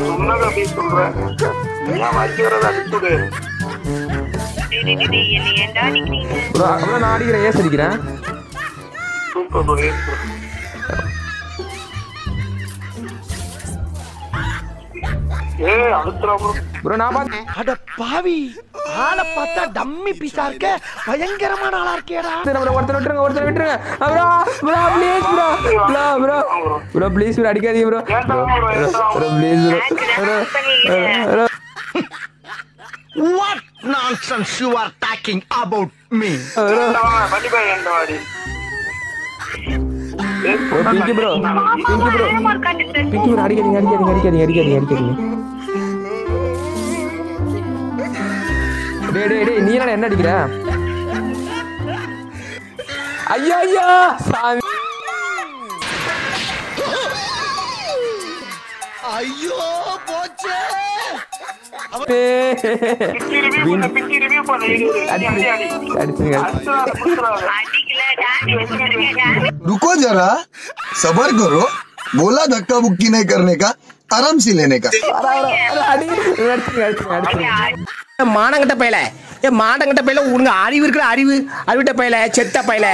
சொன்னதை அப்படியே சொல்றேன் அடிச்சுடு நான் அடிக்கிறேன் ஏஸ் அடிக்கிறேன் சூப்பர் ப்ரோ. நான் பார்த்து அட பாவி. ஆளை பார்த்தா டம்மி பீஸா இருக்க. பயங்கரமான ஆளா இருக்கேடா ப்ரோ ஒருத்தர் விட்டுருங்க ஒருத்தர் விட்டுருங்க. Bro bro please bro. Bro bro. Bro please bro அடிக்காதீங்க bro. Bro bro. Please bro bro. Bro what nonsense you are talking about me வண்டி பாய் எந்த வாடி bro Pinky bro. Pinky bro. நேரமா இருக்காண்டு சார் பிங்கி ப்ரோ அடிக்காதீங்க அடிக்காதீங்க அடிக்காதீங்க அடிக்காதீங்க அடிக்காதீங்க. டேய் டேய் டேய் நீ என்ன என்ன அடிக்கிற ஐயோ ஐயோ சாமி ஐயோ போச்சே பிங்கி ரிவ்யூ பண்ண பிங்கி ரிவ்யூ பண்ண இரு, இரு. அடி அடி அடி அடிச்சுங்க அடுத்துறாரு குடுத்துறாரு அடிக்கல டேமேஜ் கொடுத்துருக்கேன் டேமேஜ் रुको जरा सबर करो बोला धक्का बुक्की नहीं करने का आराम से लेने का அடி அடிச்சுங்க அடிச்சுங்க அடிச்சுங்க மானங்கட்ட பையல ஏ மானங்கட்ட பையல உனக்கு அறிவு இருக்கிற அறிவு அறிவிட்ட பையல செத்த பையல